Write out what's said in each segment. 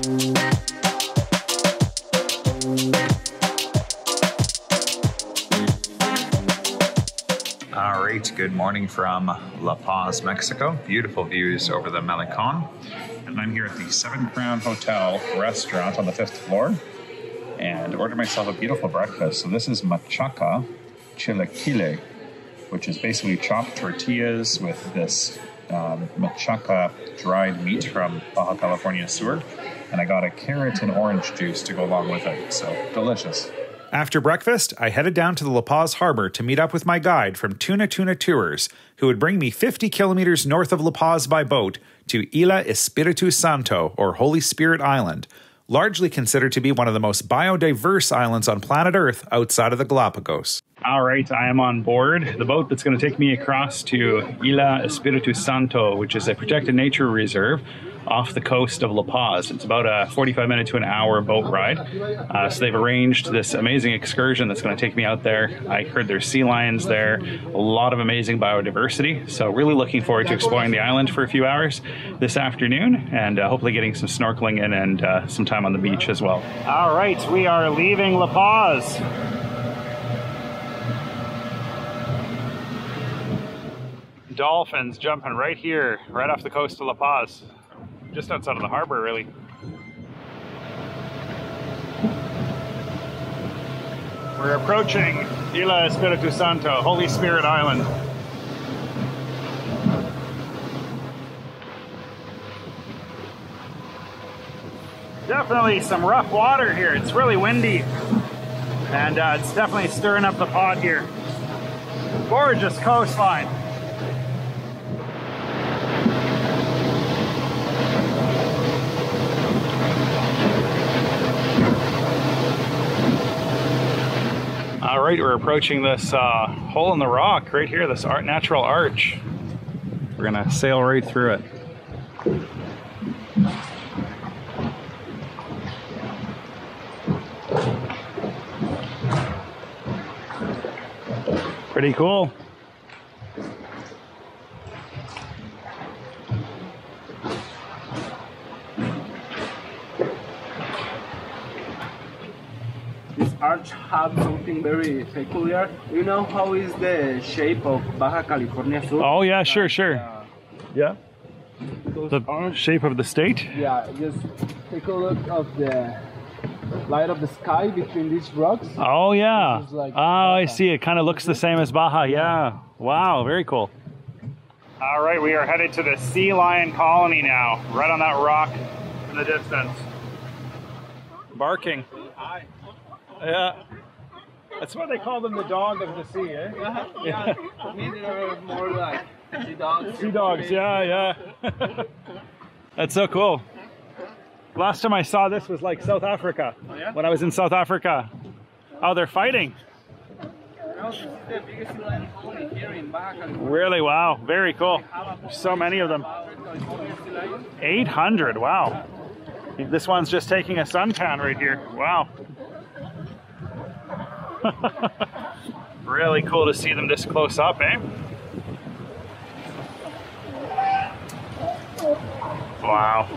All right, good morning from La Paz, Mexico. Beautiful views over the Malecon. And I'm here at the Seven Crown Hotel restaurant on the fifth floor and ordered myself a beautiful breakfast. So this is machaca chilaquile, which is basically chopped tortillas with this um, machaca dried meat from Baja California Sur. And I got a carrot and orange juice to go along with it. So delicious. After breakfast, I headed down to the La Paz harbor to meet up with my guide from Tuna Tuna Tours, who would bring me 50 kilometers north of La Paz by boat to Isla Espiritu Santo, or Holy Spirit Island, largely considered to be one of the most biodiverse islands on planet Earth outside of the Galapagos. All right, I am on board the boat that's going to take me across to Isla Espiritu Santo, which is a protected nature reserve off the coast of La Paz. It's about a 45 minute to an hour boat ride. Uh, so they've arranged this amazing excursion that's going to take me out there. I heard there's sea lions there, a lot of amazing biodiversity. So really looking forward to exploring the island for a few hours this afternoon and uh, hopefully getting some snorkeling in and uh, some time on the beach as well. All right, we are leaving La Paz. Dolphins jumping right here, right off the coast of La Paz just outside of the harbor, really. We're approaching Isla Espiritu Santo, Holy Spirit Island. Definitely some rough water here. It's really windy. And uh, it's definitely stirring up the pot here. Gorgeous coastline. All right, we're approaching this uh, hole in the rock right here, this art, natural arch. We're gonna sail right through it. Pretty cool. arch have something very peculiar. You know how is the shape of Baja California Sur? Oh yeah, sure, sure. Uh, yeah. those The orange- shape of the state. Yeah, just take a look of the light of the sky between these rocks. Oh yeah. Like oh, I see. It kind of looks the same as Baja. Yeah. Wow. Very cool. All right, we are headed to the sea lion colony now, right on that rock in the distance. Barking. Yeah. That's why they call them the dog of the sea, eh? yeah, for me they are more like sea dogs. Sea dogs. Yeah, yeah. That's so cool. Last time I saw this was like South Africa. Oh, yeah? When I was in South Africa. Oh, they're fighting. No, this is the biggest sea lion colony here in Baja California. Really? Wow. Very cool. So many of them. California sea lion. 800. Wow. This one's just taking a suntan right here. Wow. really cool to see them this close up, eh? Wow.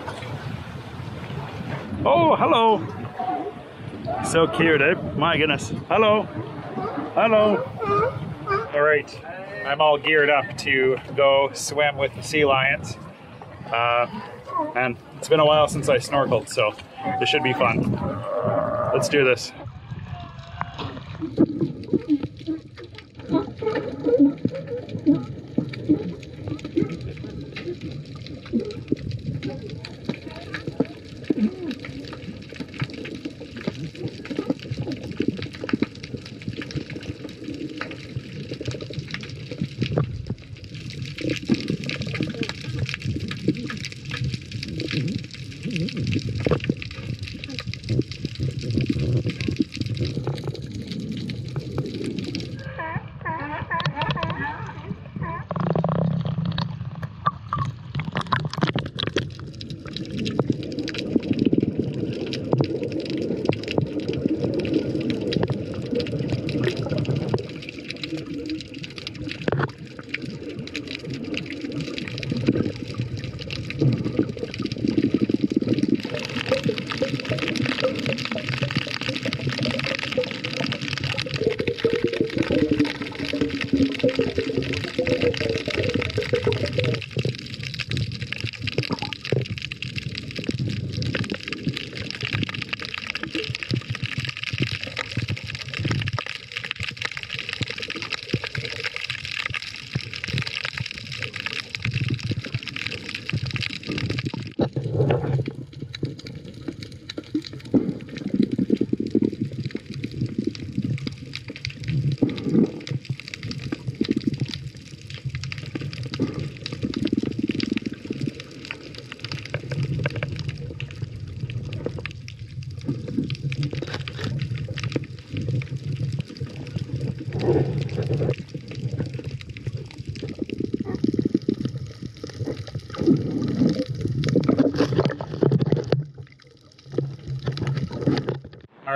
Oh, hello. So cute, eh? My goodness. Hello. Hello. All right. I'm all geared up to go swim with the sea lions. Uh, and it's been a while since I snorkeled, so this should be fun. Let's do this. Thank you.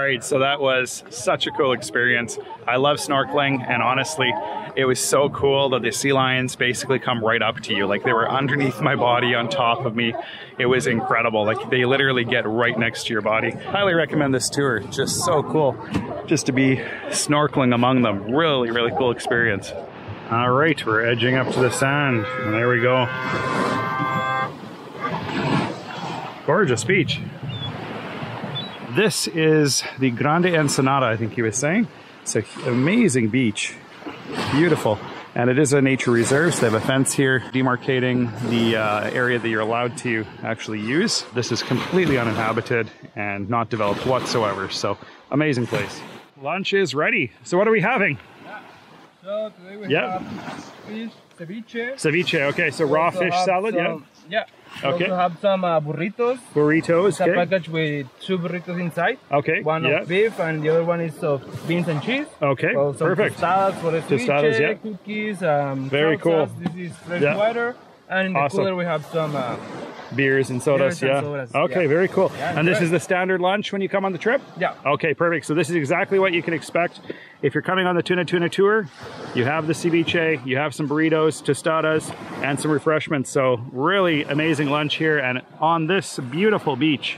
Right, so that was such a cool experience. I love snorkeling, and honestly, it was so cool that the sea lions basically come right up to you. Like they were underneath my body, on top of me. It was incredible. Like they literally get right next to your body. Highly recommend this tour. Just so cool just to be snorkeling among them. Really, really cool experience. All right, we're edging up to the sand, and there we go. Gorgeous beach. This is the Grande Ensenada, I think he was saying. It's an amazing beach. Beautiful. And it is a nature reserve, so they have a fence here demarcating the uh, area that you're allowed to actually use. This is completely uninhabited and not developed whatsoever, so amazing place. Lunch is ready. So what are we having? Yeah. So today we Yeah. have fish, ceviche. Ceviche, okay, so raw fish salad, yeah. some- We Okay. also have some uh, burritos. Burritos, It's a package with two burritos inside. Okay, One yeah. of beef and the other one is of beans and cheese. Okay, So perfect. tostadas for the Tostadas, yeah. cookies, um, Very salsas. cool. This is fresh Yeah. water. And in the Awesome. cooler we have some uh, Beers and sodas, Beers and yeah. sodas, okay, yeah. very cool. Yeah, and this is the standard lunch when you come on the trip? yeah. Okay, perfect. So this is exactly what you can expect. If you're coming on the Tuna Tuna tour, you have the ceviche, you have some burritos, tostadas, and some refreshments. So really amazing lunch here and on this beautiful beach.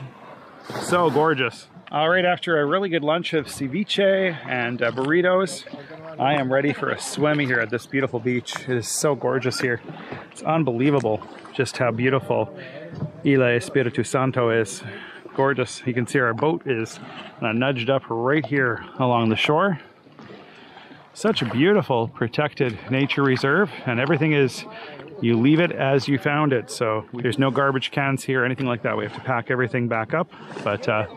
So gorgeous. All right, after a really good lunch of ceviche and uh, burritos, I am ready for a swim here at this beautiful beach. It is so gorgeous here. It's unbelievable just how beautiful Isla Espiritu Santo is. Gorgeous. You can see our boat is uh, nudged up right here along the shore. Such a beautiful protected nature reserve, and everything is you leave it as you found it. So there's no garbage cans here, anything like that. We have to pack everything back up, but uh,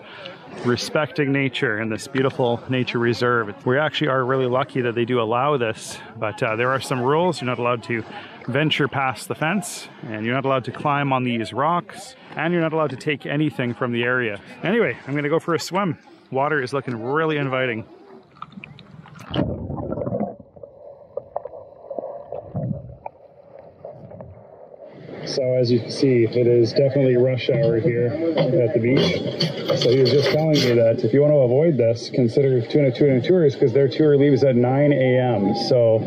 respecting nature in this beautiful nature reserve. We actually are really lucky that they do allow this, but uh, there are some rules. You're not allowed to venture past the fence, and you're not allowed to climb on these rocks, and you're not allowed to take anything from the area. Anyway, I'm to go for a swim. Water is looking really inviting. So as you can see, it is definitely rush hour here at the beach. So he was just telling me that if you want to avoid this, consider Tuna Tuna Tours because their tour leaves at 9 a.m. So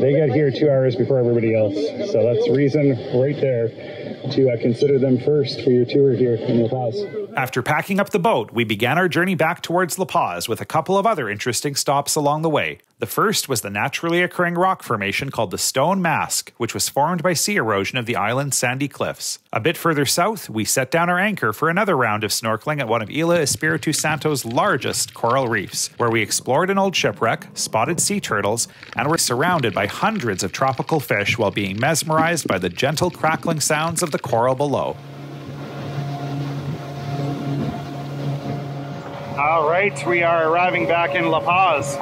they get here two hours before everybody else. So that's reason right there to uh, consider them first for your tour here in La Paz. After packing up the boat, we began our journey back towards La Paz with a couple of other interesting stops along the way. The first was the naturally occurring rock formation called the Stone Mask, which was formed by sea erosion of the island's sandy cliffs. A bit further south, we set down our anchor for another round of snorkeling at one of Isla Espiritu Santo's largest coral reefs, where we explored an old shipwreck, spotted sea turtles, and were surrounded by hundreds of tropical fish while being mesmerized by the gentle crackling sounds of the coral below. All right, we are arriving back in La Paz.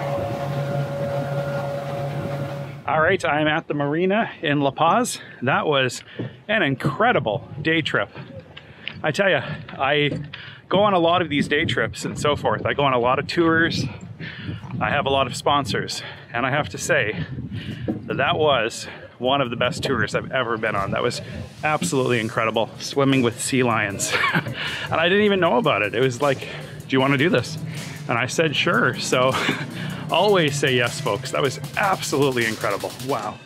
All right, I'm at the marina in La Paz. That was an incredible day trip. I tell you, I go on a lot of these day trips and so forth. I go on a lot of tours. I have a lot of sponsors, and I have to say that that was one of the best tours I've ever been on. That was absolutely incredible, swimming with sea lions. and I didn't even know about it. It was like, do you want to do this? And I said, sure. So always say yes, folks. That was absolutely incredible. Wow.